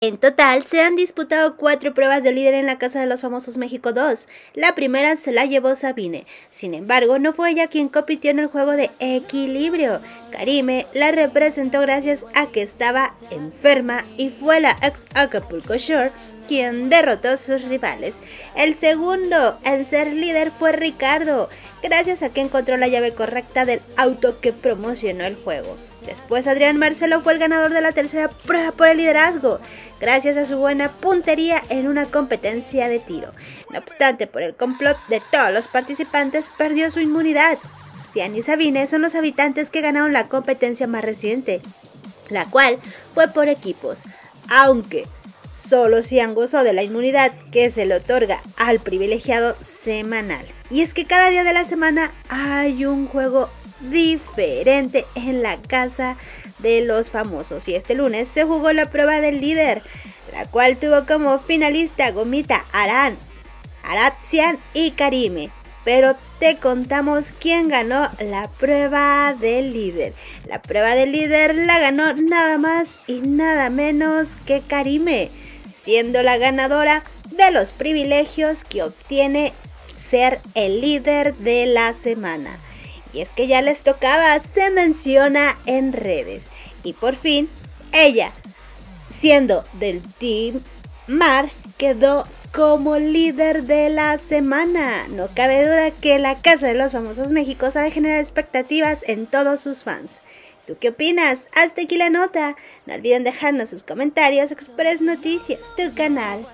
En total, se han disputado cuatro pruebas de líder en la Casa de los Famosos México 2. La primera se la llevó Sabine. Sin embargo, no fue ella quien compitió en el juego de equilibrio. Karime la representó gracias a que estaba enferma y fue la ex Acapulco Shore quien derrotó a sus rivales. El segundo en ser líder fue Ricardo, gracias a que encontró la llave correcta del auto que promocionó el juego. Después Adrián Marcelo fue el ganador de la tercera prueba por el liderazgo, gracias a su buena puntería en una competencia de tiro. No obstante, por el complot de todos los participantes, perdió su inmunidad. Cian y Sabine son los habitantes que ganaron la competencia más reciente, la cual fue por equipos, aunque solo Cian gozó de la inmunidad que se le otorga al privilegiado semanal. Y es que cada día de la semana hay un juego diferente en la casa de los famosos. Y este lunes se jugó la prueba del líder, la cual tuvo como finalista Gomita Aran, Aratsian y Karime. Pero te contamos quién ganó la prueba del líder. La prueba del líder la ganó nada más y nada menos que Karime, siendo la ganadora de los privilegios que obtiene ser el líder de la semana. Y es que ya les tocaba, se menciona en redes. Y por fin, ella, siendo del Team Mar, quedó como líder de la semana. No cabe duda que la Casa de los Famosos México sabe generar expectativas en todos sus fans. ¿Tú qué opinas? Hasta aquí la nota. No olviden dejarnos sus comentarios. Express Noticias, tu canal.